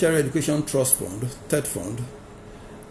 Tertiary Education Trust Fund, TETFund,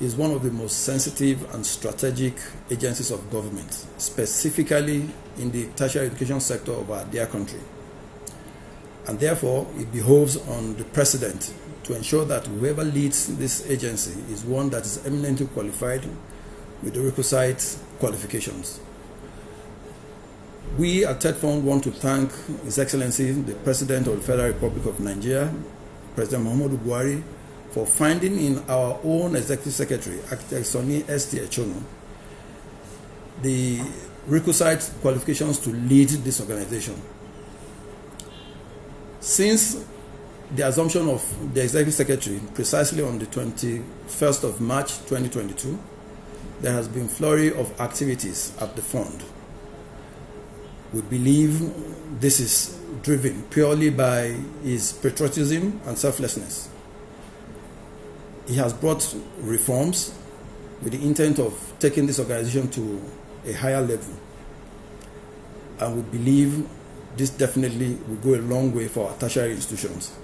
is one of the most sensitive and strategic agencies of government, specifically in the tertiary education sector of our dear country. And therefore, it behoves on the president to ensure that whoever leads this agency is one that is eminently qualified with the requisite qualifications. We at TETFund want to thank His Excellency, the President of the Federal Republic of Nigeria, President Muhammadu Buhari, for finding in our own Executive Secretary, Architect Sonny S.T. Echono, the requisite qualifications to lead this organization. Since the assumption of the Executive Secretary precisely on the 21st of March 2022, there has been flurry of activities at the fund. We believe this is driven purely by his patriotism and selflessness. He has brought reforms with the intent of taking this organization to a higher level. And we believe this definitely will go a long way for our tertiary institutions.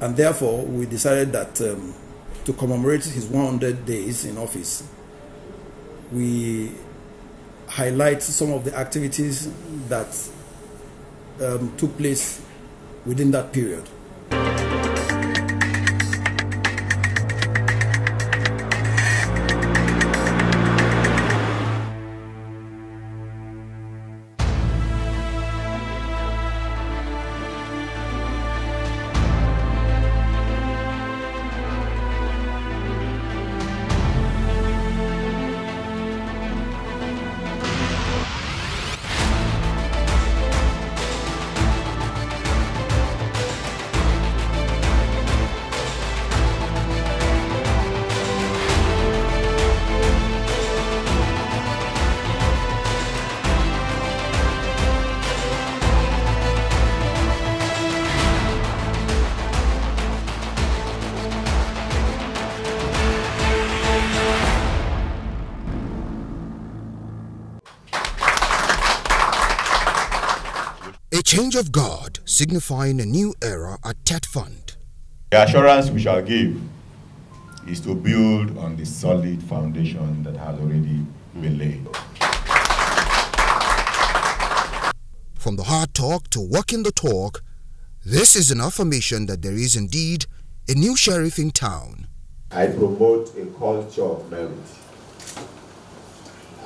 And therefore, we decided that um, to commemorate his 100 days in office, we highlight some of the activities that um, took place within that period. Of God signifying a new era at TET Fund. The assurance we shall give is to build on the solid foundation that has already been laid. From the hard talk to walking the talk, this is an affirmation that there is indeed a new sheriff in town. I promote a culture of merit.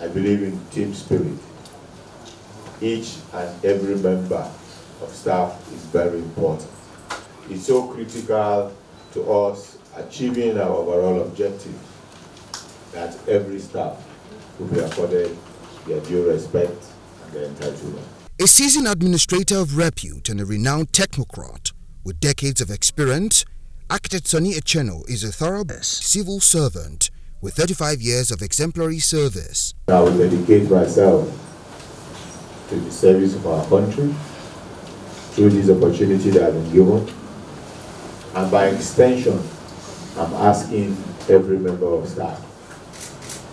I believe in team spirit. Each and every member of staff is very important. It's so critical to us achieving our overall objective that every staff will be accorded their due respect and their entitlement. A seasoned administrator of repute and a renowned technocrat with decades of experience, Architect Sonny Echono is a thorough civil servant with 35 years of exemplary service. I will dedicate myself to the service of our country through this opportunity that I've been given. And by extension, I'm asking every member of staff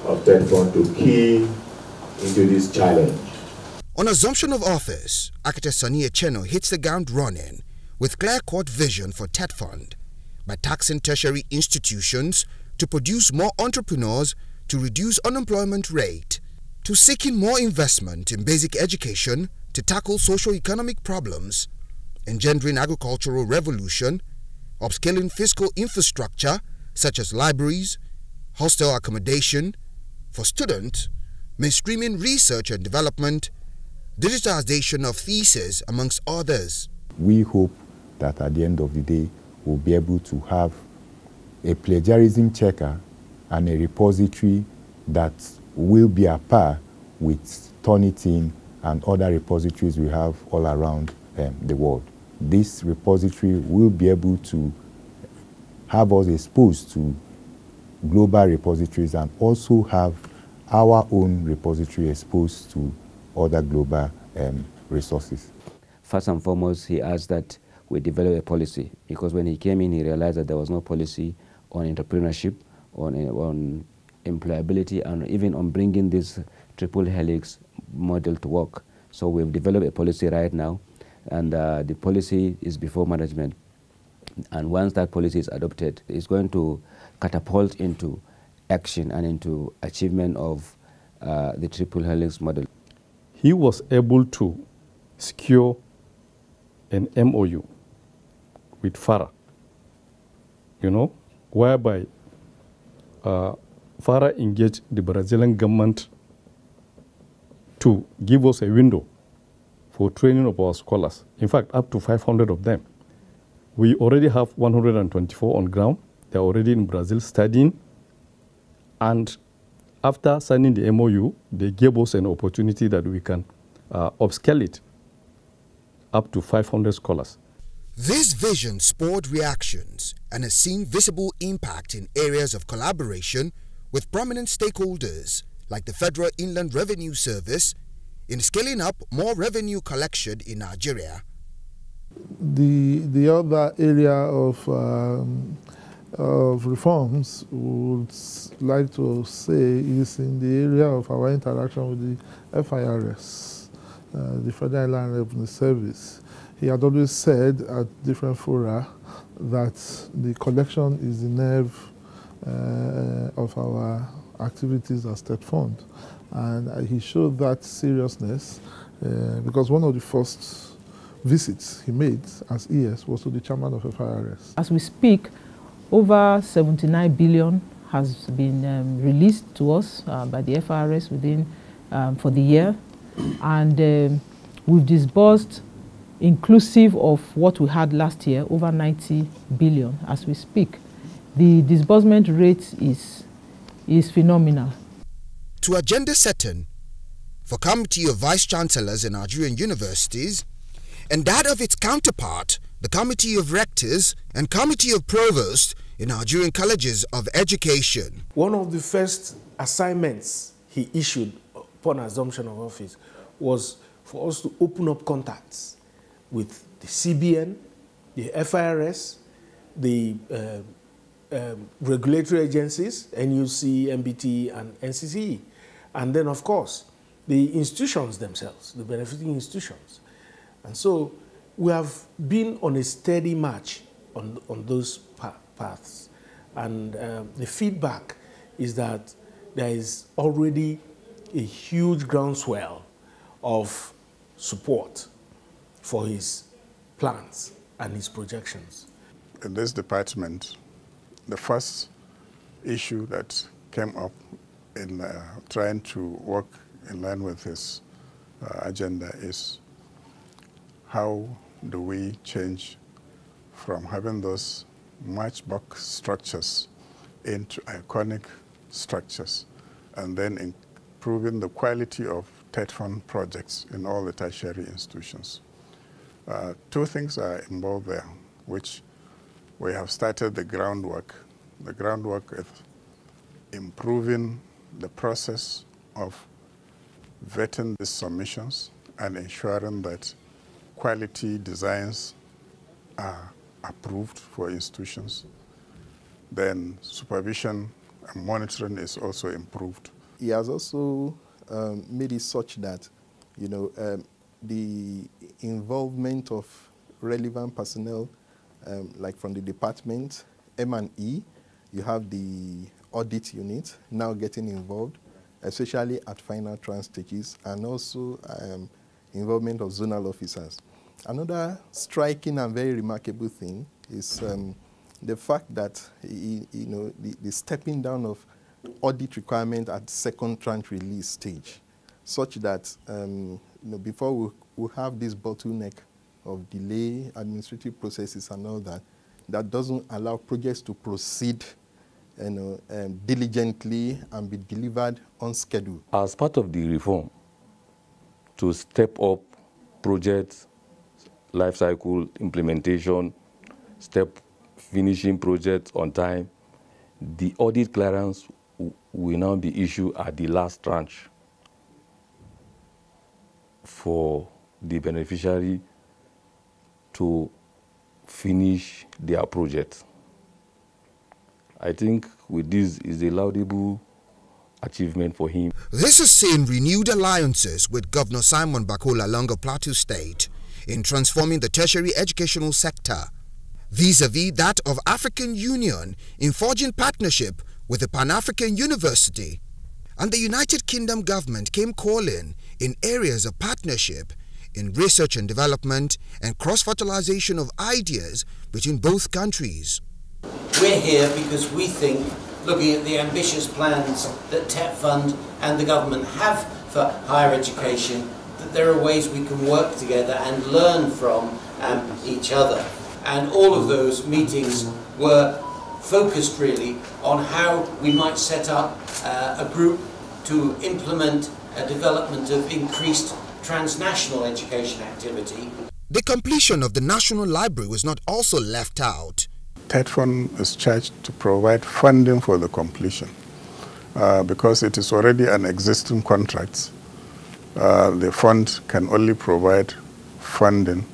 of TETFund to key into this challenge. On assumption of office, Architect Sonny Echono hits the ground running with clear-cut vision for TET Fund by taxing tertiary institutions to produce more entrepreneurs to reduce unemployment rate, to seeking more investment in basic education to tackle socio-economic problems, engendering agricultural revolution, upscaling fiscal infrastructure such as libraries, hostel accommodation for students, mainstreaming research and development, digitalization of theses, amongst others. We hope that at the end of the day, we'll be able to have a plagiarism checker and a repository that will be a par with Turnitin and other repositories we have all around um, the world. This repository will be able to have us exposed to global repositories and also have our own repository exposed to other global um, resources. First and foremost, he asked that we develop a policy because when he came in, he realized that there was no policy on entrepreneurship, on, on employability, and even on bringing this triple helix model to work. So we've developed a policy right now, and uh, the policy is before management. And once that policy is adopted, it's going to catapult into action and into achievement of uh, the triple helix model. He was able to secure an MOU with FARA, you know, whereby uh, FARA engaged the Brazilian government to give us a window for training of our scholars. In fact, up to 500 of them. We already have 124 on ground. They're already in Brazil studying. And after signing the MOU, they gave us an opportunity that we can uh, upscale it up to 500 scholars. This vision spawned reactions and has seen visible impact in areas of collaboration with prominent stakeholders like the Federal Inland Revenue Service in scaling up more revenue collection in Nigeria. The, the other area of, um, of reforms would like to say is in the area of our interaction with the FIRS, uh, the Federal Inland Revenue Service. He had always said at different fora that the collection is the nerve uh, of our activities as TETFund. And he showed that seriousness uh, because one of the first visits he made as ES was to the chairman of FIRS. As we speak, over 79 billion has been um, released to us uh, by the FIRS within um, for the year, and um, we've disbursed, inclusive of what we had last year, over 90 billion as we speak. The disbursement rate is is phenomenal. To agenda setting for Committee of Vice Chancellors in Nigerian universities and that of its counterpart, the Committee of Rectors and Committee of Provosts in Nigerian Colleges of Education. One of the first assignments he issued upon assumption of office was for us to open up contacts with the CBN, the FIRS, the uh, um, regulatory agencies, NUC, MBT, and NCCE. And then, of course, the institutions themselves, the benefiting institutions. And so we have been on a steady march on, on those paths. And um, the feedback is that there is already a huge groundswell of support for his plans and his projections. In this department, the first issue that came up in uh, trying to work in line with his uh, agenda is how do we change from having those matchbox structures into iconic structures and then improving the quality of TETFund projects in all the tertiary institutions. Uh, two things are involved there, which we have started the groundwork. The groundwork is improving the process of vetting these submissions and ensuring that quality designs are approved for institutions. Then supervision and monitoring is also improved. He has also um, made it such that, you know, um, the involvement of relevant personnel um, like from the department, M&E, you have the audit unit now getting involved, especially at final tranche stages, and also um, involvement of zonal officers. Another striking and very remarkable thing is um, the fact that you know the, the, stepping down of audit requirement at second tranche release stage, such that um, you know, before we, we have this bottleneck of delay, administrative processes and all that, that doesn't allow projects to proceed you know, um, diligently and be delivered on schedule. As part of the reform, to step up project life cycle implementation, step finishing projects on time, the audit clearance will now be issued at the last tranche for the beneficiary to finish their project. I think with this is a laudable achievement for him. This has seen renewed alliances with Governor Simon Bako Lalong Plateau State in transforming the tertiary educational sector. vis-a-vis that of African Union in forging partnership with the Pan-African University. And the United Kingdom government came calling in areas of partnership in research and development and cross-fertilization of ideas between both countries. We're here because we think, looking at the ambitious plans that TET Fund and the government have for higher education, that there are ways we can work together and learn from um, each other. And all of those meetings were focused really on how we might set up uh, a group to implement a development of increased transnational education activity. The completion of the National Library was not also left out. TETFund is charged to provide funding for the completion uh, because it is already an existing contract. Uh, the fund can only provide funding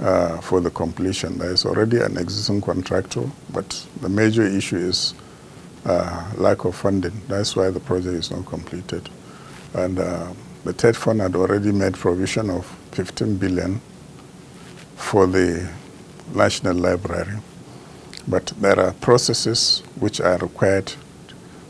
uh, for the completion. There is already an existing contractor, but the major issue is uh, lack of funding. That's why the project is not completed. And uh, the TETFund had already made provision of 15 billion for the National Library. But there are processes which are required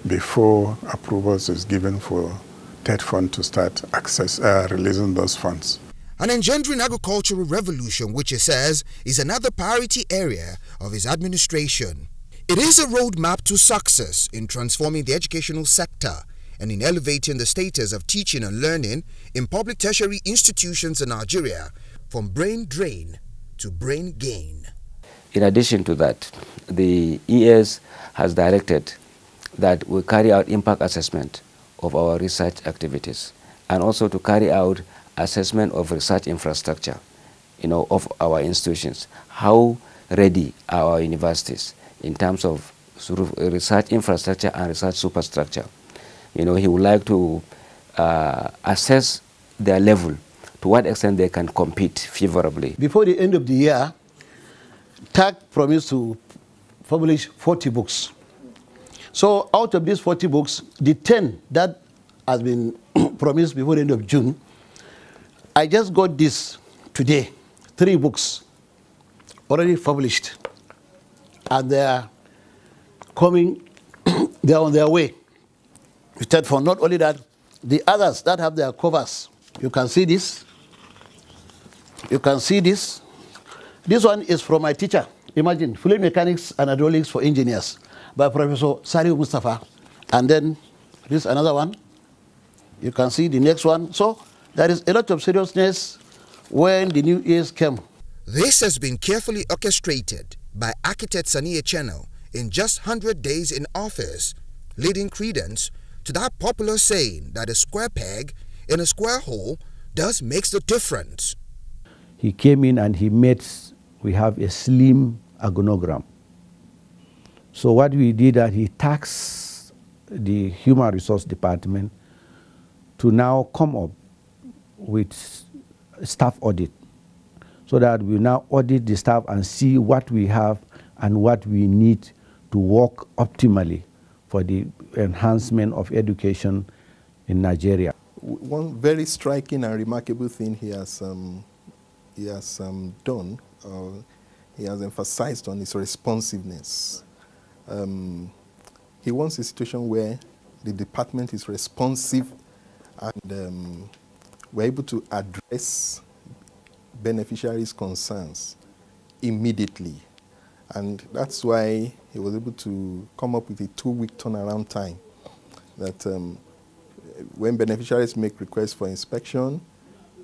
before approvals is given for TETFund to start access, uh, releasing those funds. An engendering agricultural revolution, which he says is another priority area of his administration. It is a roadmap to success in transforming the educational sector and in elevating the status of teaching and learning in public tertiary institutions in Nigeria from brain drain to brain gain. In addition to that, the ES has directed that we carry out impact assessment of our research activities and also to carry out assessment of research infrastructure you know, of our institutions. How ready are our universities in terms of sort of research infrastructure and research superstructure? You know, he would like to uh, assess their level, to what extent they can compete favorably. Before the end of the year, TAC promised to publish 40 books. So out of these 40 books, the 10 that has been promised before the end of June, I just got this today, three books already published. And they are coming, they are on their way. Instead for not only that, the others that have their covers, you can see this. You can see this. This one is from my teacher. Imagine, fluid mechanics and hydraulics for engineers by Professor Sari Mustafa. And then this another one. You can see the next one. So there is a lot of seriousness when the new years came. This has been carefully orchestrated by architect Sonny Echono in just 100 days in office, leading credence to that popular saying that a square peg in a square hole does makes the difference. He came in and he made, we have a slim organogram. So what we did that he taxed the human resource department to now come up with staff audit so that we now audit the staff and see what we have and what we need to work optimally for the enhancement of education in Nigeria. One very striking and remarkable thing he has, um, he has um, done, uh, he has emphasized on his responsiveness. Um, he wants a situation where the department is responsive and um, we're able to address beneficiaries' concerns immediately. And that's why he was able to come up with a two-week turnaround time that um, when beneficiaries make requests for inspection,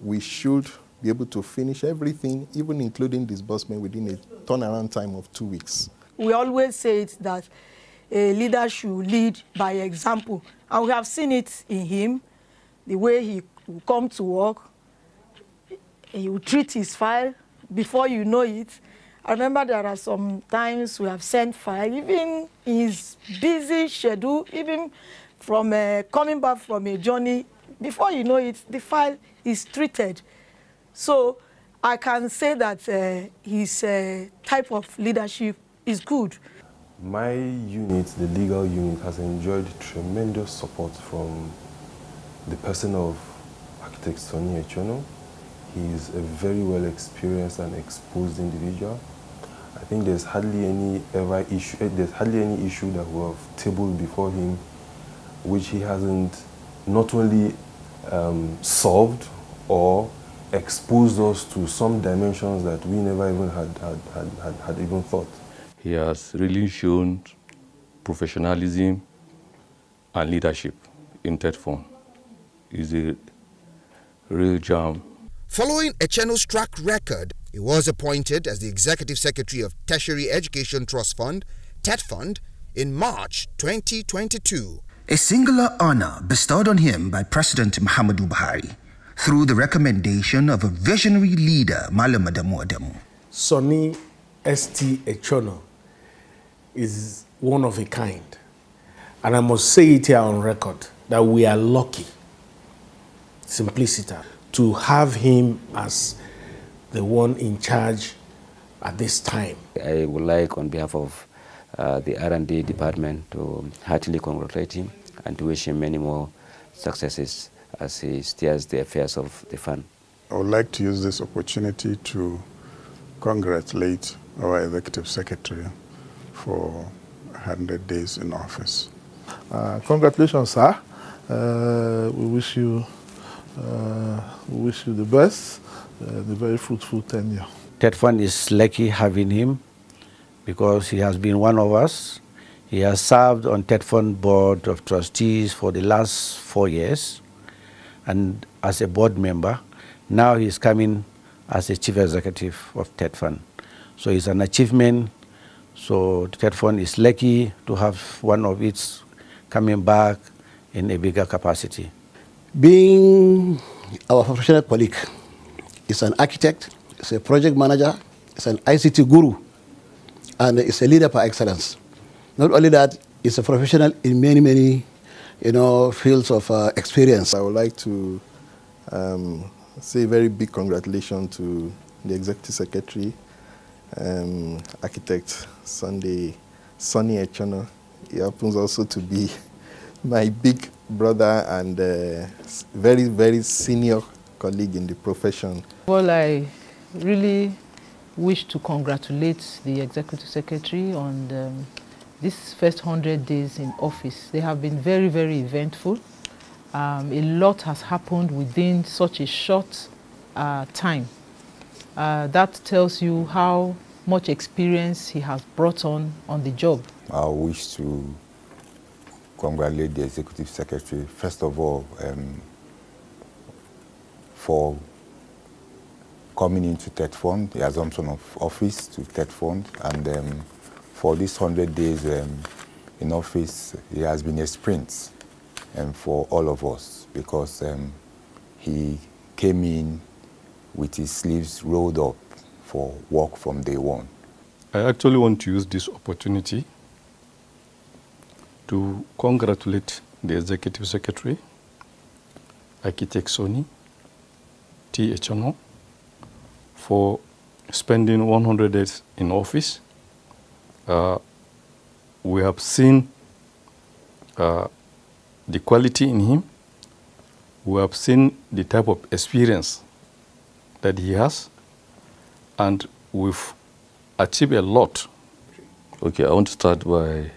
we should be able to finish everything, even including disbursement, within a turnaround time of two weeks. We always say it that a leader should lead by example. And we have seen it in him, the way he will come to work, he will treat his file before you know it. I remember there are some times we have sent file, even his busy schedule, even from uh, coming back from a journey, before you know it, the file is treated. So I can say that uh, his uh, type of leadership is good. My unit, the legal unit, has enjoyed tremendous support from the person of architect Sonny Echono. He is a very well experienced and exposed individual. I think there's hardly any ever issue. eh, There's hardly any issue that we have tabled before him, which he hasn't not only um, solved or exposed us to some dimensions that we never even had had, had, had, had even thought. He has really shown professionalism and leadership in TETFund. He's a real gem. Following Echono's track record, he was appointed as the Executive Secretary of Tertiary Education Trust Fund, TETFund, in March 2022. A singular honor bestowed on him by President Muhammadu Buhari through the recommendation of a visionary leader, Malam Adamu Adamu. Sonny S.T. Echono is one of a kind. And I must say it here on record that we are lucky, simplicity, to have him as the one in charge at this time. I would like, on behalf of uh, the R&D department, to heartily congratulate him and to wish him many more successes as he steers the affairs of the fund. I would like to use this opportunity to congratulate our executive secretary for 100 days in office. Uh, congratulations, sir. Uh, we wish you, uh, we wish you the best, uh, the very fruitful tenure. TETFund is lucky having him because he has been one of us. He has served on TETFund Board of Trustees for the last four years and as a board member. Now he's coming as a chief executive of TETFund. So it's an achievement. So TETFund is lucky to have one of its coming back in a bigger capacity. Being our professional colleague, is an architect, is a project manager, is an ICT guru, and is a leader by excellence. Not only that, is a professional in many, many, you know, fields of uh, experience. I would like to um, say a very big congratulations to the executive secretary, um, architect Sunday Sonny Echono. He happens also to be my big brother and uh, very, very senior colleague in the profession. Well, I really wish to congratulate the executive secretary on um, this first 100 days in office. They have been very, very eventful. Um, a lot has happened within such a short uh, time. Uh, that tells you how much experience he has brought on on the job. I wish to congratulate the executive secretary, first of all, um, for coming into TETFund, the assumption of office to TETFund, and um, for these 100 days um, in office, it has been a sprint um, for all of us because um, he came in with his sleeves rolled up for work from day one. I actually want to use this opportunity to congratulate the Executive Secretary, Architect Sonny T. Echono, for spending 100 days in office. Uh, we have seen uh, the quality in him. We have seen the type of experience that he has, and we've achieved a lot. Okay, I want to start by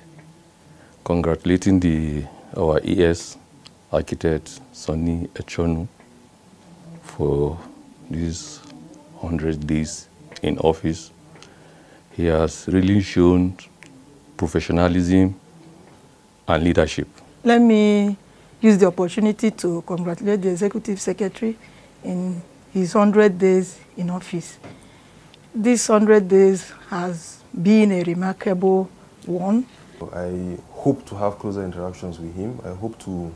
congratulating the our ES architect Sonny Echono for these 100 days in office. He has really shown professionalism and leadership. Let me use the opportunity to congratulate the executive secretary in his 100 days in office. This 100 days has been a remarkable one. I hope to have closer interactions with him. I hope to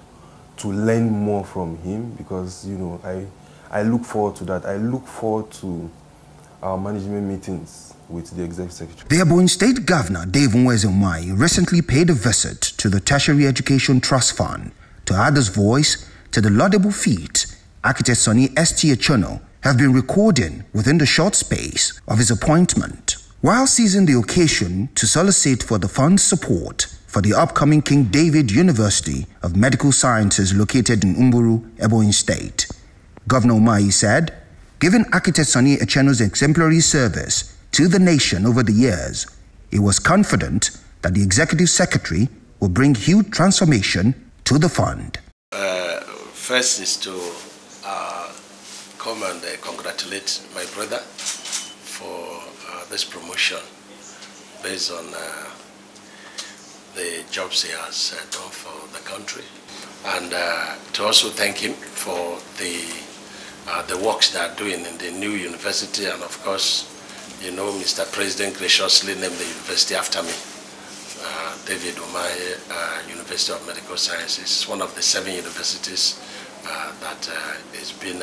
to learn more from him because you know I I look forward to that. I look forward to our management meetings with the executive secretary. The Ebonyi State Governor, Dave Nweze Umahi, recently paid a visit to the Tertiary Education Trust Fund to add his voice to the laudable feat architect Sonny S.T. Echono have been recording within the short space of his appointment. While seizing the occasion to solicit for the fund's support for the upcoming King David University of Medical Sciences located in Uburu, Ebonyi State, Governor Umahi said, Given Sonny Echono's exemplary service to the nation over the years, he was confident that the executive secretary will bring huge transformation to the fund. Uh, first is to uh, come and uh, congratulate my brother for uh, this promotion based on uh, the jobs he has uh, done for the country and to also thank him for the the works they are doing in the new university and of course you know Mr. President graciously named the university after me uh, David Umahi uh, University of Medical Sciences, one of the seven universities uh, that is being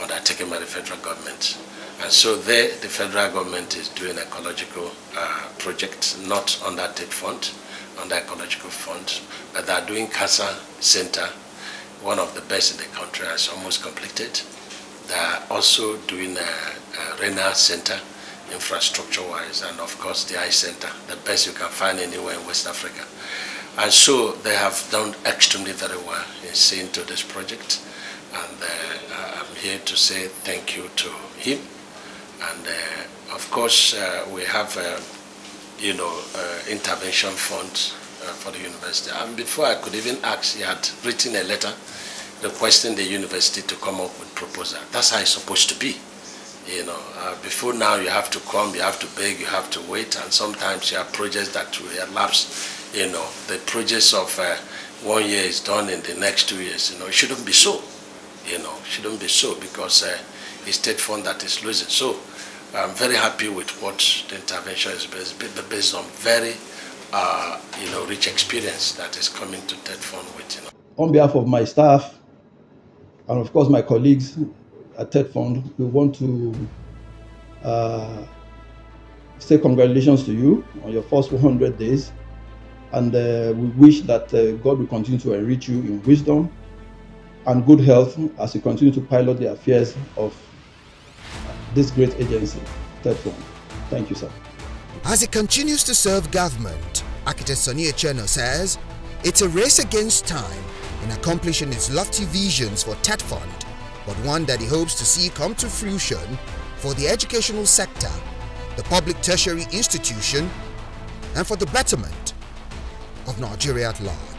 undertaken by the federal government. And so there, the federal government is doing ecological uh, project, not under TETFund, under ecological fund, but they are doing CASA Center, one of the best in the country, it's almost completed. They are also doing a, a RENA Center, infrastructure-wise, and of course the Eye Center, the best you can find anywhere in West Africa. And so they have done extremely very well in seeing to this project. And uh, I'm here to say thank you to him. And uh, of course, uh, we have, uh, you know, uh, intervention fund uh, for the university. And before I could even ask, he had written a letter requesting the university to come up with proposal. That's how it's supposed to be. You know, uh, before now you have to come, you have to beg, you have to wait, and sometimes you have projects that will elapse. You know, the projects of uh, one year is done in the next two years. You know, it shouldn't be so. You know, shouldn't be so because uh, it's state fund that is losing. So I'm very happy with what the intervention is based, based on very, uh, you know, rich experience that is coming to TETFund with. You know. On behalf of my staff and of course my colleagues at TETFund, we want to uh, say congratulations to you on your first 100 days. And uh, we wish that uh, God will continue to enrich you in wisdom and good health as you continue to pilot the affairs of this great agency, TETFund. Thank you, sir. As it continues to serve government, Architect Sonny Echono says it's a race against time in accomplishing his lofty visions for TETFund but one that he hopes to see come to fruition for the educational sector, the public tertiary institution, and for the betterment of Nigeria at large.